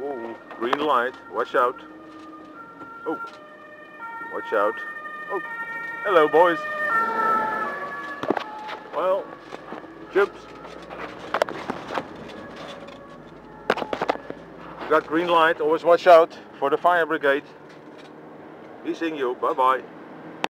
Ooh, green light. Watch out. Oh, watch out. Oh, hello boys. Well, chips. You got green light. Always watch out for the fire brigade. We seeing you. Bye bye.